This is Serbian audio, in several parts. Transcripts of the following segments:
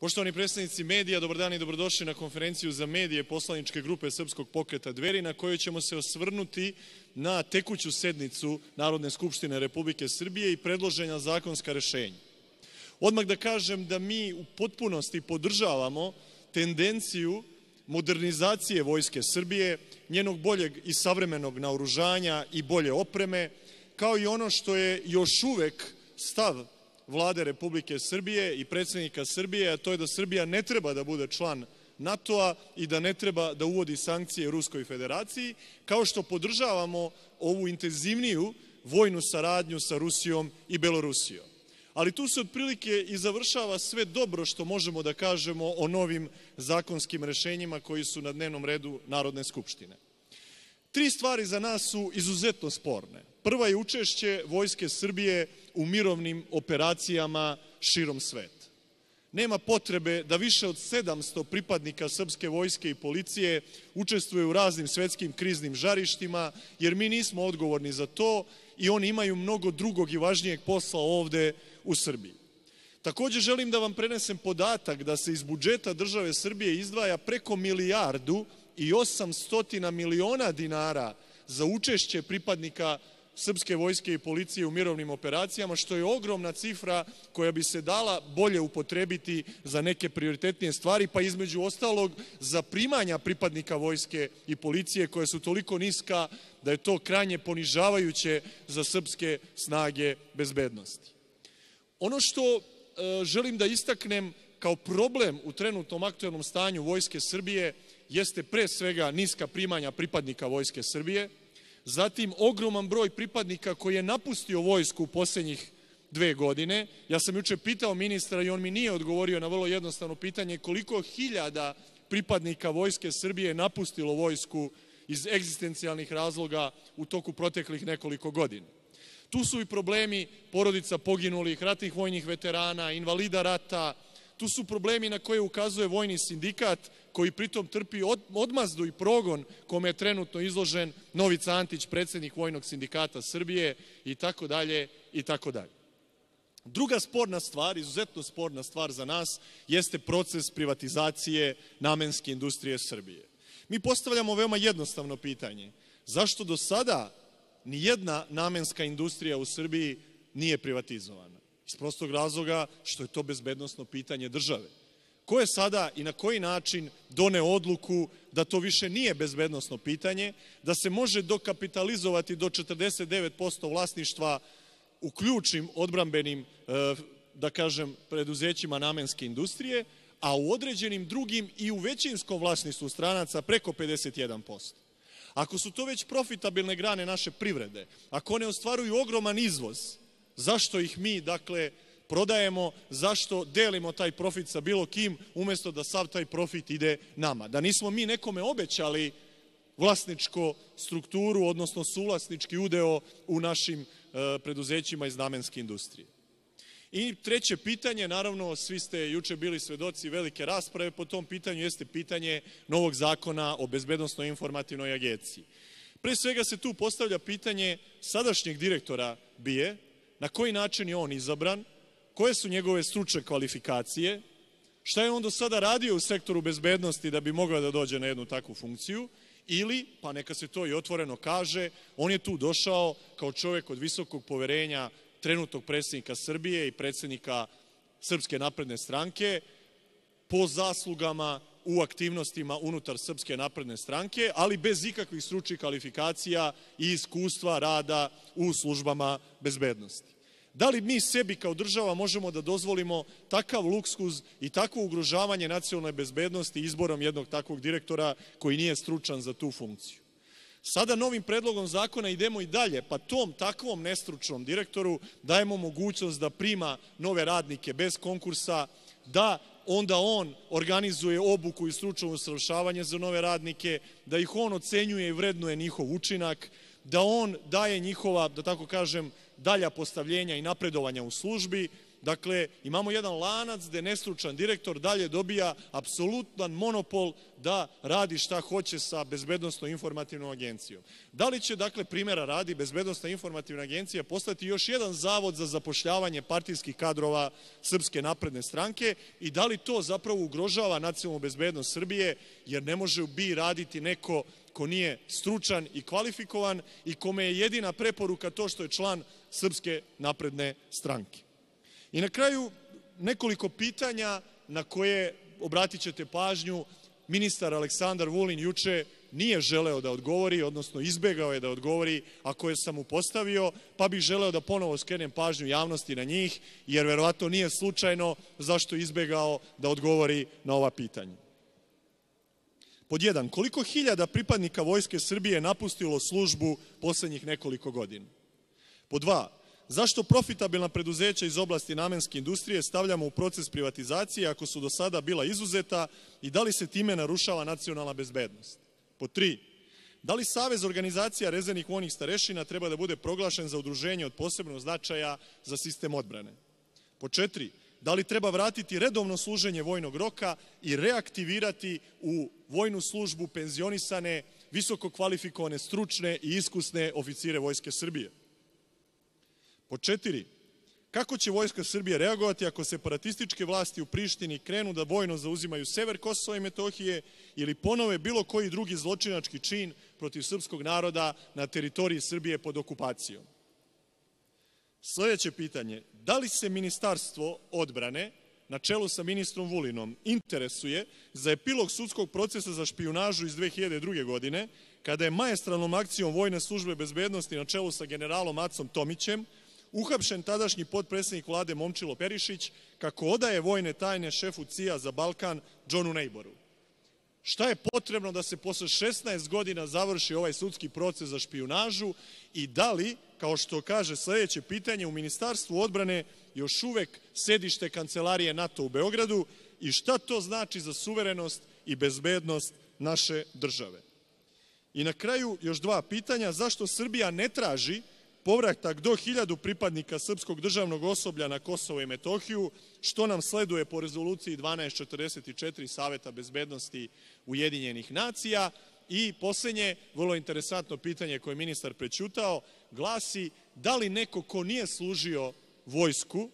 Poštovani predstavnici medija, dobar dan i dobrodošli na konferenciju za medije poslaničke grupe Srpskog pokreta Dveri, na kojoj ćemo se osvrnuti na tekuću sednicu Narodne skupštine Republike Srbije i predloženja zakonska rešenja. Odmah da kažem da mi u potpunosti podržavamo tendenciju modernizacije Vojske Srbije, njenog boljeg i savremenog naoružanja i bolje opreme, kao i ono što je još uvek stav Vlade Republike Srbije i predsednika Srbije, a to je da Srbija ne treba da bude član NATO-a i da ne treba da uvodi sankcije Ruskoj federaciji, kao što podržavamo ovu intenzivniju vojnu saradnju sa Rusijom i Belorusijom. Ali tu se otprilike i završava sve dobro što možemo da kažemo o novim zakonskim rešenjima koji su na dnevnom redu Narodne skupštine. Tri stvari za nas su izuzetno sporne. Prva je učešće Vojske Srbije u mirovnim operacijama širom sveta. Nema potrebe da više od 700 pripadnika srpske vojske i policije učestvuje u raznim svetskim kriznim žarištima, jer mi nismo odgovorni za to i oni imaju mnogo drugog i važnijeg posla ovde u Srbiji. Takođe želim da vam prenesem podatak da se iz budžeta države Srbije izdvaja preko milijardu i 800 miliona dinara za učešće pripadnika srpske vojske i policije u mirovnim operacijama, što je ogromna cifra koja bi se dala bolje upotrebiti za neke prioritetnije stvari, pa između ostalog za primanja pripadnika vojske i policije koja su toliko niska da je to krajnje ponižavajuće za srpske snage bezbednosti. Ono što e, želim da istaknem kao problem u trenutnom aktuelnom stanju Vojske Srbije jeste pre svega niska primanja pripadnika Vojske Srbije, zatim ogroman broj pripadnika koji je napustio vojsku u poslednjih dve godine. Ja sam juče pitao ministra i on mi nije odgovorio na vrlo jednostavno pitanje koliko hiljada pripadnika Vojske Srbije je napustilo vojsku iz egzistencijalnih razloga u toku proteklih nekoliko godina. Tu su i problemi porodica poginulih, ratnih vojnih veterana, invalida rata, Tu su problemi na koje ukazuje Vojni sindikat, koji pritom trpi odmazdu i progon kome je trenutno izložen Novica Antić, predsednik Vojnog sindikata Srbije i tako dalje i tako dalje. Druga sporna stvar, izuzetno sporna stvar za nas, jeste proces privatizacije namenske industrije Srbije. Mi postavljamo veoma jednostavno pitanje. Zašto do sada ni jedna namenska industrija u Srbiji nije privatizovana? Iz prostog razloga što je to bezbednostno pitanje države. Ko je sada i na koji način done odluku da to više nije bezbednostno pitanje, da se može dokapitalizovati do 49% vlasništva u ključnim odbrambenim, e, da kažem, preduzećima namenske industrije, a u određenim drugim i u većinskom vlasništvu stranaca preko 51%. Ako su to već profitabilne grane naše privrede, ako one ostvaruju ogroman izvoz, Zašto ih mi, dakle, prodajemo, zašto delimo taj profit sa bilo kim, umesto da sav taj profit ide nama. Da nismo mi nekome obećali vlasničko strukturu, odnosno suvlasnički udeo u našim e, preduzećima iz namenske industrije. I treće pitanje, naravno, svi ste juče bili svedoci velike rasprave po tom pitanju, jeste pitanje novog zakona o bezbednostnoj informativnoj agenciji. Pre svega se tu postavlja pitanje sadašnjeg direktora BIE, na koji način je on izabran, koje su njegove stručne kvalifikacije, šta je on do sada radio u sektoru bezbednosti da bi mogao da dođe na jednu takvu funkciju, ili, pa neka se to i otvoreno kaže, on je tu došao kao čovek od visokog poverenja trenutnog predsednika Srbije i predsednika Srpske napredne stranke, po zaslugama u aktivnostima unutar Srpske napredne stranke, ali bez ikakvih stručnih kvalifikacija i iskustva rada u službama bezbednosti. Da li mi sebi kao država možemo da dozvolimo takav luksuz i takvo ugrožavanje nacionalne bezbednosti izborom jednog takvog direktora koji nije stručan za tu funkciju? Sada novim predlogom zakona idemo i dalje, pa tom takvom nestručnom direktoru dajemo mogućnost da prima nove radnike bez konkursa, da onda on organizuje obuku i stručno usavršavanje za nove radnike, da ih on ocenjuje i vrednuje njihov učinak, da on daje njihova, da tako kažem, dalja postavljenja i napredovanja u službi, Dakle, imamo jedan lanac gde nestručan direktor dalje dobija apsolutan monopol da radi šta hoće sa Bezbednostno informativnom agencijom. Da li će, dakle, primjera radi Bezbednostna informativna agencija postati još jedan zavod za zapošljavanje partijskih kadrova Srpske napredne stranke i da li to zapravo ugrožava nacionalnu bezbednost Srbije, jer ne može BI raditi neko ko nije stručan i kvalifikovan i kome je jedina preporuka to što je član Srpske napredne stranke. I na kraju nekoliko pitanja na koje, obratit ćete pažnju, ministar Aleksandar Vulin juče nije želeo da odgovori, odnosno izbegao je da odgovori, a koje sam mu postavio, pa bih želeo da ponovo skrenem pažnju javnosti na njih, jer verovatno nije slučajno zašto izbegao da odgovori na ova pitanja. Pod jedan, koliko hiljada pripadnika Vojske Srbije je napustilo službu poslednjih nekoliko godina? Pod dva, zašto profitabilna preduzeća iz oblasti namenske industrije stavljamo u proces privatizacije ako su do sada bila izuzeta i da li se time narušava nacionalna bezbednost? Pod tri, da li Savez organizacija rezervnih vojnih starešina treba da bude proglašen za udruženje od posebnog značaja za sistem odbrane? Pod četiri, da li treba vratiti redovno služenje vojnog roka i reaktivirati u vojnu službu penzionisane, visoko kvalifikovane, stručne i iskusne oficire Vojske Srbije? Pod četiri, kako će Vojska Srbije reagovati ako separatističke vlasti u Prištini krenu da vojno zauzimaju sever Kosova i Metohije ili ponove bilo koji drugi zločinački čin protiv srpskog naroda na teritoriji Srbije pod okupacijom? Sledeće pitanje, da li se Ministarstvo odbrane na čelu sa ministrom Vulinom interesuje za epilog sudskog procesa za špionažu iz 2002. godine, kada je majestralnom akcijom Vojne službe bezbednosti na čelu sa generalom Acom Tomićem uhapšen tadašnji potpredsednik vlade Momčilo Perišić kako odaje vojne tajne šefu CIA za Balkan Johnu Neighboru. Šta je potrebno da se posle 16 godina završi ovaj sudski proces za špionažu i da li, kao što kaže sledeće pitanje, u Ministarstvu odbrane još uvek sedište kancelarije NATO u Beogradu i šta to znači za suverenost i bezbednost naše države? I na kraju još dva pitanja. Zašto Srbija ne traži povratak do 1000 pripadnika srpskog državnog osoblja na Kosovo i Metohiju, što nam sleduje po rezoluciji 1244 Saveta bezbednosti Ujedinjenih nacija. I poslednje, vrlo interesantno pitanje koje je ministar prećutao, glasi da li neko ko nije služio vojsku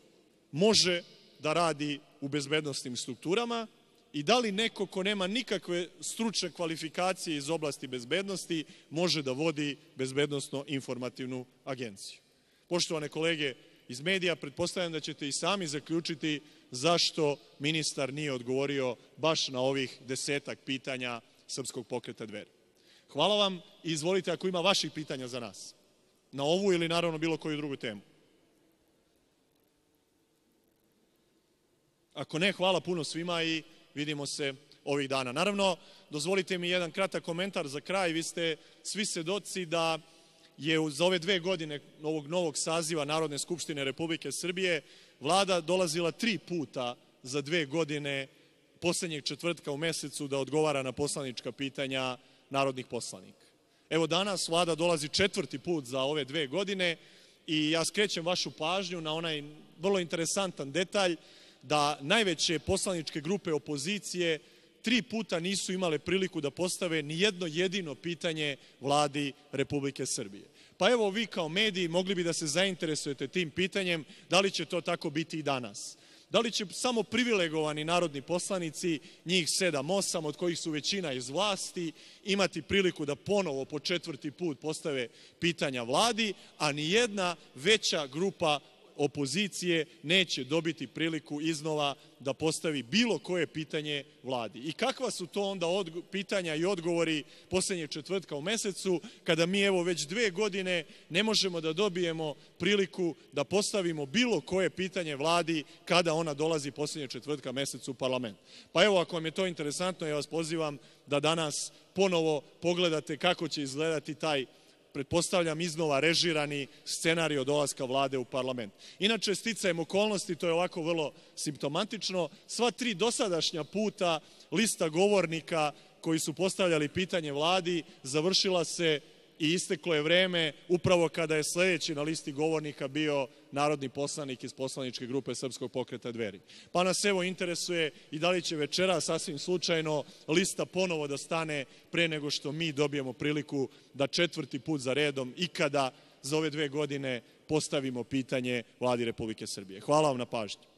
može da radi u bezbednostnim strukturama i da li neko ko nema nikakve stručne kvalifikacije iz oblasti bezbednosti može da vodi bezbednostno informativnu agenciju. Poštovane kolege iz medija, pretpostavljam da ćete i sami zaključiti zašto ministar nije odgovorio baš na ovih desetak pitanja Srpskog pokreta dveri. Hvala vam i izvolite ako ima vaših pitanja za nas. Na ovu ili naravno bilo koju drugu temu. Ako ne, hvala puno svima i vidimo se ovih dana. Naravno, dozvolite mi jedan kratak komentar za kraj. Vi ste svi svedoci da je za ove dve godine ovog novog saziva Narodne skupštine Republike Srbije vlada dolazila tri puta za dve godine poslednjeg četvrtka u mesecu da odgovara na poslanička pitanja narodnih poslanika. Evo danas vlada dolazi četvrti put za ove dve godine i ja skrećem vašu pažnju na onaj vrlo interesantan detalj da najveće poslaničke grupe opozicije tri puta nisu imale priliku da postave ni jedno jedino pitanje vladi Republike Srbije. Pa evo vi kao mediji mogli bi da se zainteresujete tim pitanjem, da li će to tako biti i danas. Da li će samo privilegovani narodni poslanici, njih 7-8, od kojih su većina iz vlasti, imati priliku da ponovo po četvrti put postave pitanja vladi, a ni jedna veća grupa opozicije neće dobiti priliku iznova da postavi bilo koje pitanje vladi. I kakva su to onda pitanja i odgovori poslednje četvrtka u mesecu, kada mi evo već dve godine ne možemo da dobijemo priliku da postavimo bilo koje pitanje vladi kada ona dolazi poslednje četvrtka mesecu u parlament. Pa evo, ako vam je to interesantno, ja vas pozivam da danas ponovo pogledate kako će izgledati taj pretpostavljam, iznova režirani scenarij dolaska vlade u parlament. Inače, sticajem okolnosti, to je ovako vrlo simptomatično, sva tri dosadašnja puta lista govornika koji su postavljali pitanje vladi završila se i isteklo je vreme upravo kada je sledeći na listi govornika bio narodni poslanik iz poslaničke grupe Srpskog pokreta Dveri. Pa nas evo interesuje i da li će večera sasvim slučajno lista ponovo da stane pre nego što mi dobijemo priliku da četvrti put za redom ikada za ove dve godine postavimo pitanje Vladi Republike Srbije. Hvala vam na pažnji.